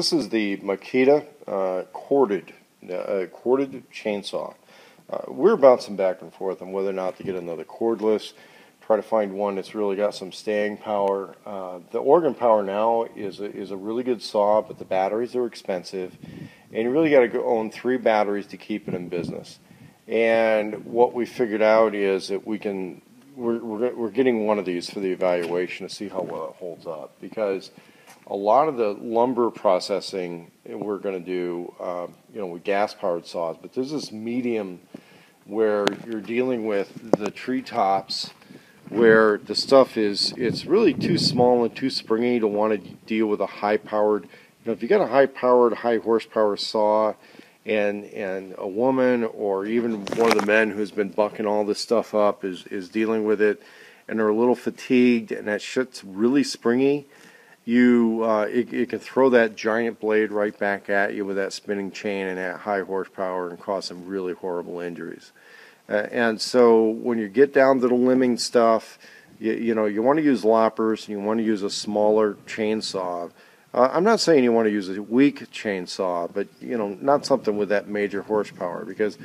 This is the Makita uh, corded, uh, corded chainsaw. Uh, we're bouncing back and forth on whether or not to get another cordless, try to find one that's really got some staying power. Uh, the Oregon PowerNow is a, is a really good saw, but the batteries are expensive, and you really got to own three batteries to keep it in business. And what we figured out is that we can, we're, we're, we're getting one of these for the evaluation to see how well it holds up because a lot of the lumber processing we're going to do, uh, you know, with gas-powered saws, but there's this medium where you're dealing with the treetops where the stuff is, it's really too small and too springy to want to deal with a high-powered, you know, if you got a high-powered, high-horsepower saw and and a woman or even one of the men who's been bucking all this stuff up is, is dealing with it and they're a little fatigued and that shit's really springy, you uh, it, it, can throw that giant blade right back at you with that spinning chain and that high horsepower and cause some really horrible injuries. Uh, and so when you get down to the limbing stuff, you, you know you want to use loppers and you want to use a smaller chainsaw. Uh, I'm not saying you want to use a weak chainsaw, but you know not something with that major horsepower because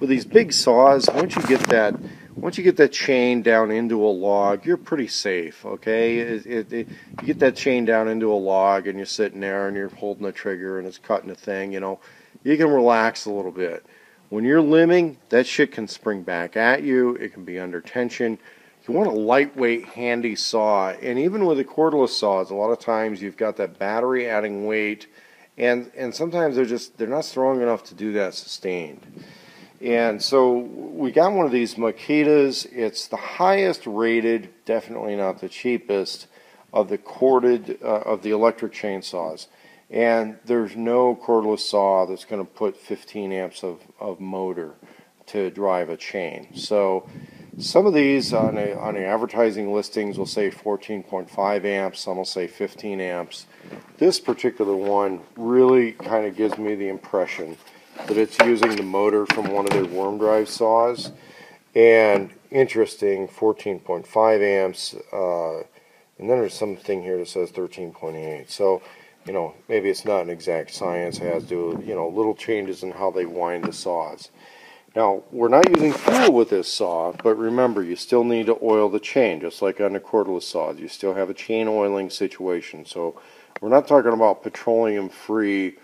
with these big saws, once you get that once you get that chain down into a log, you're pretty safe. Okay, it, it, it, you get that chain down into a log, and you're sitting there, and you're holding the trigger, and it's cutting the thing. You know, you can relax a little bit. When you're limbing, that shit can spring back at you. It can be under tension. You want a lightweight, handy saw, and even with the cordless saws, a lot of times you've got that battery adding weight, and and sometimes they're just they're not strong enough to do that sustained. And so we got one of these Makitas. It's the highest rated, definitely not the cheapest, of the corded, uh, of the electric chainsaws. And there's no cordless saw that's going to put 15 amps of, of motor to drive a chain. So some of these on, a, on the advertising listings will say 14.5 amps, some will say 15 amps. This particular one really kind of gives me the impression that it's using the motor from one of their worm drive saws. And interesting, 14.5 amps. Uh, and then there's something here that says 13.8. So, you know, maybe it's not an exact science. It has to do, you know, little changes in how they wind the saws. Now, we're not using fuel with this saw, but remember, you still need to oil the chain, just like on the cordless saws. You still have a chain oiling situation. So we're not talking about petroleum-free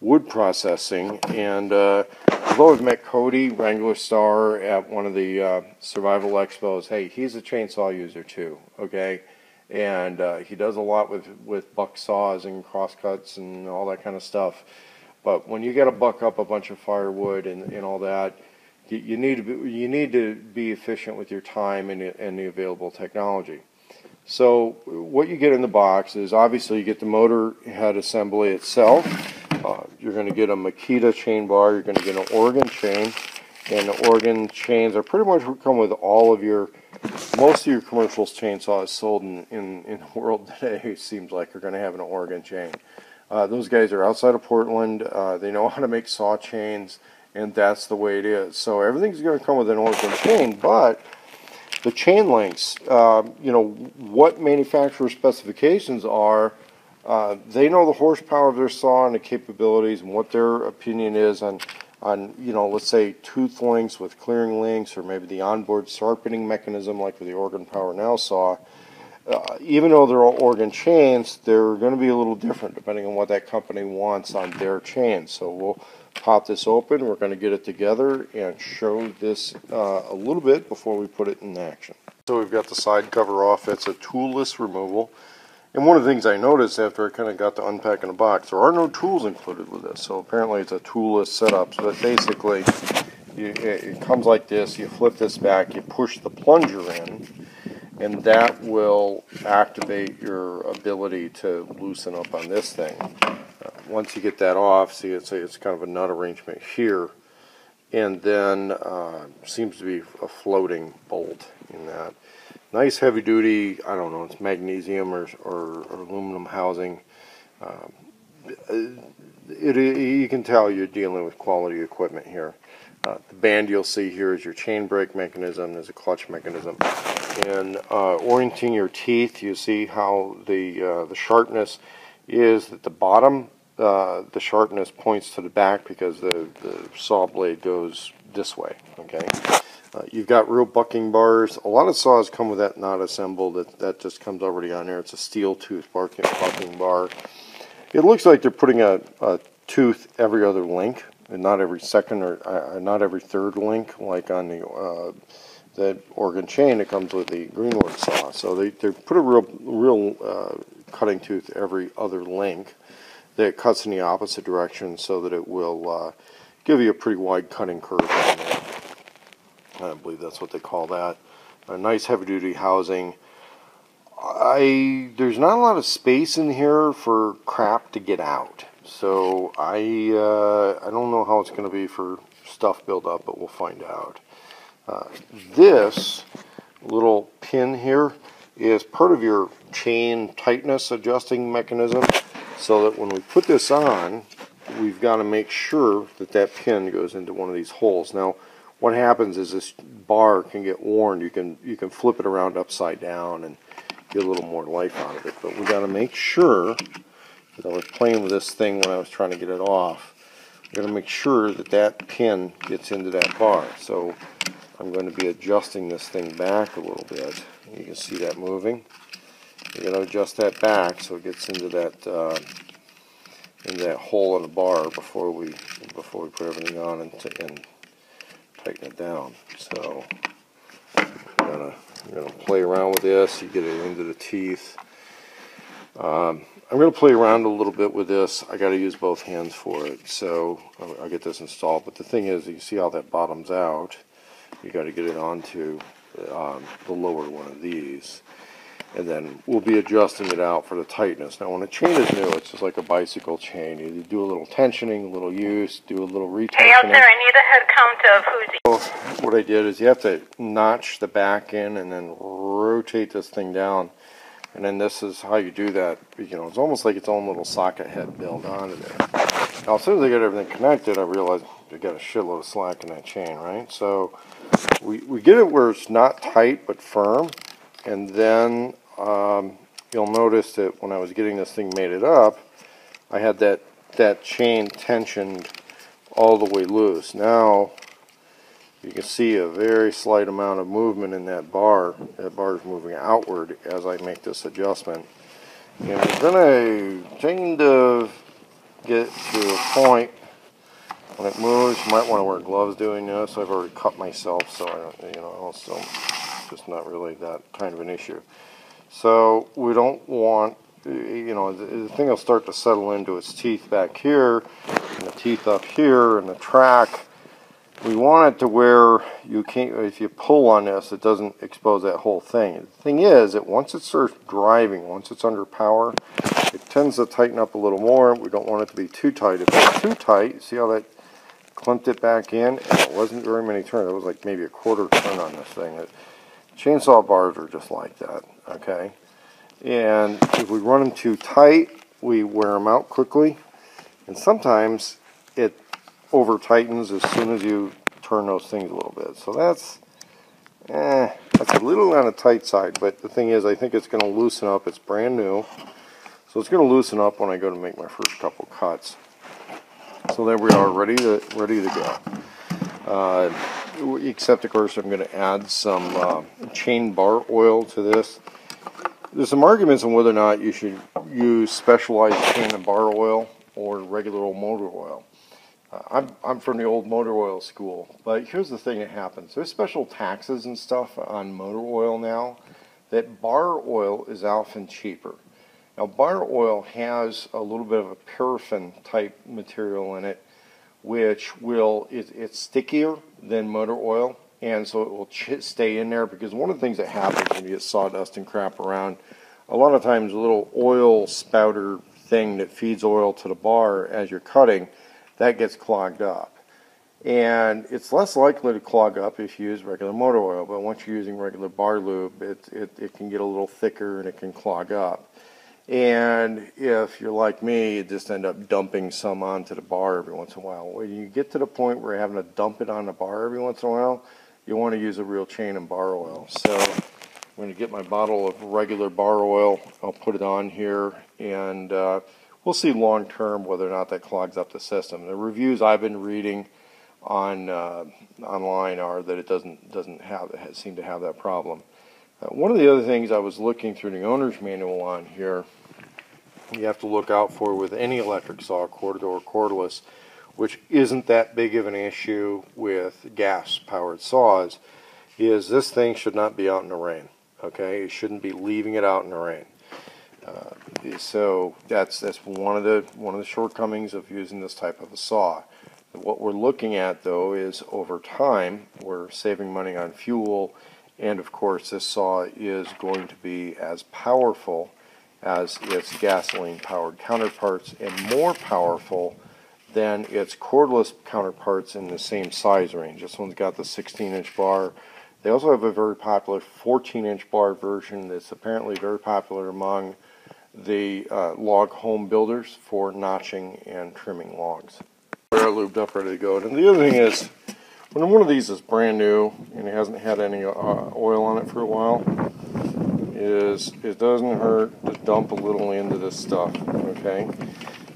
wood processing. And uh, although I've met Cody Wranglerstar at one of the uh, survival expos, hey, he's a chainsaw user too, okay? And uh, he does a lot with, with buck saws and crosscuts and all that kind of stuff. But when you got to buck up a bunch of firewood and, and all that, you, you need to be, you need to be efficient with your time and, and the available technology. So what you get in the box is obviously you get the motor head assembly itself. Uh, you're going to get a Makita chain bar. You're going to get an Oregon chain. And the Oregon chains are pretty much come with all of your, most of your commercial chainsaws sold in, in, in the world today, it seems like, are going to have an Oregon chain. Uh, those guys are outside of Portland. Uh, they know how to make saw chains, and that's the way it is. So everything's going to come with an Oregon chain, but the chain lengths, uh, you know, what manufacturer specifications are uh, they know the horsepower of their saw and the capabilities and what their opinion is on, on you know, let's say tooth lengths with clearing links or maybe the onboard sharpening mechanism like with the Oregon PowerNow saw. Uh, even though they're all Oregon chains, they're going to be a little different depending on what that company wants on their chains. So we'll pop this open. We're going to get it together and show this uh, a little bit before we put it in action. So we've got the side cover off. It's a toolless removal. And one of the things I noticed after I kind of got to unpacking the box, there are no tools included with this. So apparently it's a toolless setup. So that basically you, it comes like this. You flip this back, you push the plunger in, and that will activate your ability to loosen up on this thing. Uh, once you get that off, see it's, a, it's kind of a nut arrangement here. And then uh, seems to be a floating bolt in that nice heavy duty, I don't know, it's magnesium or, or, or aluminum housing. Um, it, it, you can tell you're dealing with quality equipment here. Uh, the band you'll see here is your chain brake mechanism, there's a clutch mechanism. And uh, orienting your teeth, you see how the, uh, the sharpness is at the bottom uh, the sharpness points to the back because the, the saw blade goes this way, okay? Uh, you've got real bucking bars. A lot of saws come with that not assembled. That, that just comes already on there. It's a steel tooth bucking, bucking bar. It looks like they're putting a, a tooth every other link, and not every second or uh, not every third link, like on the uh, that Oregon chain that comes with the Greenworks saw. So they, they put a real real uh, cutting tooth every other link that cuts in the opposite direction so that it will uh, give you a pretty wide cutting kerf. I believe that's what they call that. A nice heavy duty housing. I there's not a lot of space in here for crap to get out. So I uh, I don't know how it's going to be for stuff build up, but we'll find out. Uh, this little pin here is part of your chain tightness adjusting mechanism so that when we put this on we've got to make sure that that pin goes into one of these holes. Now what happens is this bar can get worn. You can you can flip it around upside down and get a little more life out of it. But we got to make sure I was playing with this thing when I was trying to get it off. We got to make sure that that pin gets into that bar. So I'm going to be adjusting this thing back a little bit. You can see that moving. You're going to adjust that back so it gets into that uh, into that hole in the bar before we before we put everything on and, and tighten it down. So I'm gonna, gonna play around with this. You get it into the teeth. Um, I'm going to play around a little bit with this. I got to use both hands for it, so I'll, I'll, get this installed. But the thing is, you see how that bottoms out. You got to get it onto um, the lower one of these and then we'll be adjusting it out for the tightness. Now when a chain is new, it's just like a bicycle chain. You do a little tensioning, a little use, do a little retensioning. Hey out there, I need a head count of who's... So what I did is you have to notch the back in and then rotate this thing down. And then this is how you do that. You know, it's almost like its own little socket head built onto there. Now as soon as I get everything connected, I realized I got a shitload of slack in that chain, right? So we, we get it where it's not tight but firm. And then um, you'll notice that when I was getting this thing mated up, I had that, that chain tensioned all the way loose. Now, you can see a very slight amount of movement in that bar. That bar is moving outward as I make this adjustment. And going to kind of get to a point when it moves. You might want to wear gloves doing this. I've already cut myself, so I don't, you know, also just not really that kind of an issue. So we don't want, you know, the, thing will start to settle into its teeth back here, and the teeth up here, and the track. We want it to where you can't, if you pull on this, it doesn't expose that whole thing. The thing is that once it starts driving, once it's under power, it tends to tighten up a little more. We don't want it to be too tight. If it's too tight, see how that clamped it back in? And it wasn't very many turns. It was like maybe a quarter turn on this thing. It, chainsaw bars are just like that okay? And if we run them too tight, we wear them out quickly. And sometimes it over tightens as soon as you turn those things a little bit. So that's, eh, that's a little on the tight side. But the thing is, I think it's going to loosen up. It's brand new. So it's going to loosen up when I go to make my first couple cuts. So there we are, ready to ready to go. Uh, except of course I'm going to add some uh, chain bar oil to this. There's some arguments on whether or not you should use specialized chain and bar oil or regular old motor oil. Uh, I'm, I'm from the old motor oil school, but here's the thing that happens. There's special taxes and stuff on motor oil now that bar oil is often cheaper. Now bar oil has a little bit of a paraffin type material in it which will, it, it's stickier than motor oil and so it will stay in there because one of the things that happens when you get sawdust and crap around, a lot of times a little oil spouter thing that feeds oil to the bar as you're cutting, that gets clogged up. And it's less likely to clog up if you use regular motor oil, but once you're using regular bar lube, it, it, it can get a little thicker and it can clog up. And if you're like me, you just end up dumping some onto the bar every once in a while. When you get to the point where you're having to dump it on the bar every once in a while, you want to use a real chain and bar oil. So I'm going to get my bottle of regular bar oil. I'll put it on here and uh, we'll see long term whether or not that clogs up the system. The reviews I've been reading on uh, online are that it doesn't doesn't have seem to have that problem. Uh, one of the other things I was looking through the owner's manual on here, you have to look out for with any electric saw, corded or cordless, which isn't that big of an issue with gas-powered saws, is this thing should not be out in the rain. Okay, it shouldn't be leaving it out in the rain. Uh, so that's that's one of the one of the shortcomings of using this type of a saw. What we're looking at though is over time we're saving money on fuel and of course this saw is going to be as powerful as its gasoline powered counterparts and more powerful than its cordless counterparts in the same size range. This one's got the 16 inch bar. They also have a very popular 14 inch bar version that's apparently very popular among the uh, log home builders for notching and trimming logs. They're lubed up, ready to go. And the other thing is, when one of these is brand new and it hasn't had any uh, oil on it for a while, is it doesn't hurt to dump a little into this stuff. Okay.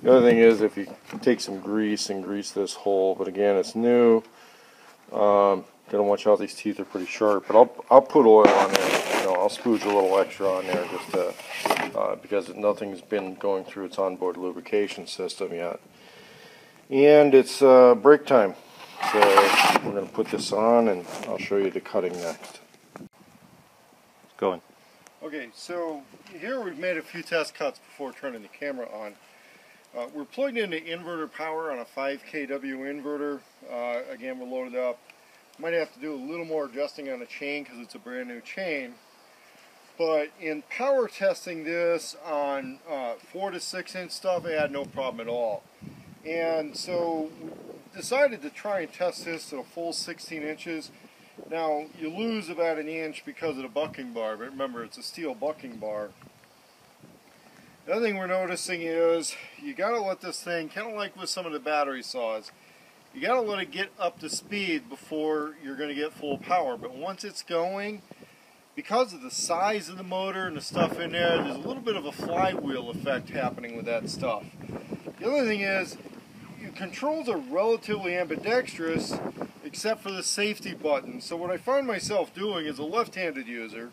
The other thing is if you take some grease and grease this hole, but again it's new. Um, gotta watch out; these teeth are pretty sharp. But I'll I'll put oil on there. You know, I'll spooge a little extra on there just to uh, because nothing's been going through its onboard lubrication system yet. And it's uh, break time. So we're to put this on and I'll show you the cutting next. Going. Okay, so here we've made a few test cuts before turning the camera on. Uh, we're plugged into inverter power on a 5 kW inverter. Uh, again, we're loaded up. Might have to do a little more adjusting on the chain because it's a brand new chain. But in power testing this on uh, 4 to 6 inch stuff, I had no problem at all. And so decided to try and test this at a full 16 inches. Now you lose about an inch because of the bucking bar, but remember it's a steel bucking bar. The other thing we're noticing is you got to let this thing, kind of like with some of the battery saws, you got to let it get up to speed before you're going to get full power. But once it's going, because of the size of the motor and the stuff in there, there's a little bit of a flywheel effect happening with that stuff. The other thing is, your controls are relatively ambidextrous except for the safety button. So what I find myself doing is a left-handed user,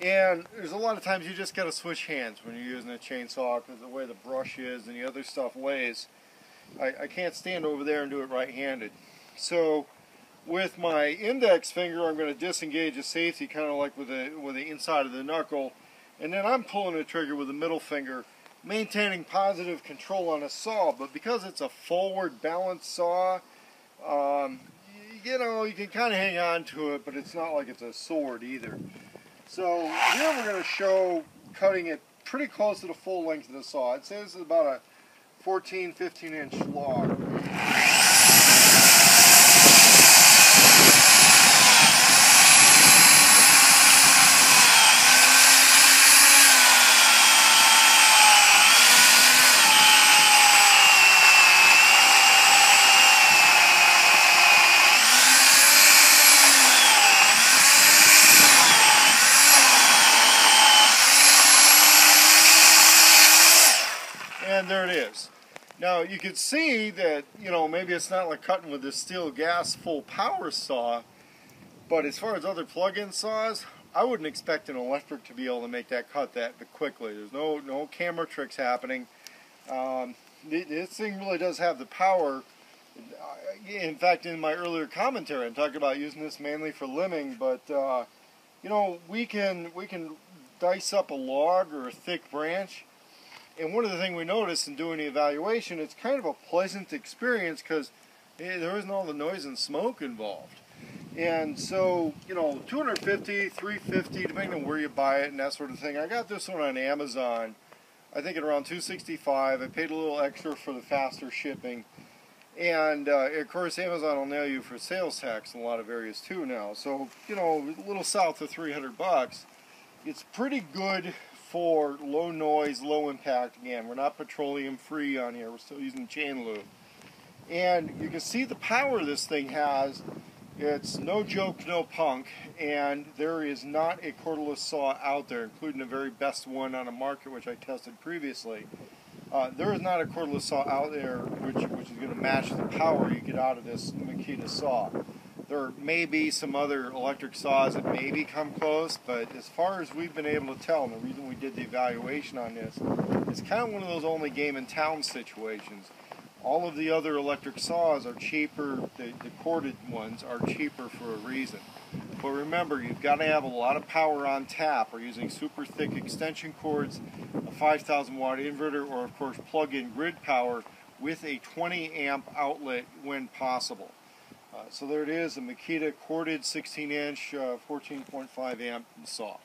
and there's a lot of times you just got to switch hands when you're using a chainsaw because the way the brush is and the other stuff weighs. I, I can't stand over there and do it right-handed. So with my index finger, I'm going to disengage the safety kind of like with the, with the inside of the knuckle, and then I'm pulling the trigger with the middle finger maintaining positive control on a saw, but because it's a forward balanced saw, um, you know, you can kind of hang on to it, but it's not like it's a sword either. So here we're going to show cutting it pretty close to the full length of the saw. It says it's about a 14, 15 inch log. And there it is. Now you can see that, you know, maybe it's not like cutting with this Stihl gas full power saw, but as far as other plug-in saws, I wouldn't expect an electric to be able to make that cut that quickly. There's no no camera tricks happening. Um, this thing really does have the power. In fact, in my earlier commentary, I'm talking about using this mainly for limbing, but uh, you know, we can we can dice up a log or a thick branch and one of the things we noticed in doing the evaluation, it's kind of a pleasant experience because hey, there isn't all the noise and smoke involved. And so, you know, 250, 350, depending on where you buy it and that sort of thing. I got this one on Amazon, I think at around 265. I paid a little extra for the faster shipping. And uh, of course, Amazon will nail you for sales tax in a lot of areas too now. So, you know, a little south of 300 bucks. It's pretty good for low noise, low impact. Again, we're not petroleum free on here. We're still using chain lube. And you can see the power this thing has. It's no joke, no punk, and there is not a cordless saw out there, including the very best one on the market, which I tested previously. Uh, there is not a cordless saw out there which, which is going to match the power you get out of this Makita saw. There may be some other electric saws that maybe come close, but as far as we've been able to tell, and the reason we did the evaluation on this, it's kind of one of those only game in town situations. All of the other electric saws are cheaper, the, the corded ones are cheaper for a reason. But remember, you've got to have a lot of power on tap. We're using super thick extension cords, a 5,000 watt inverter, or of course plug-in grid power with a 20 amp outlet when possible. Uh, so there it is, a Makita corded 16 inch, uh, 14.5 amp saw.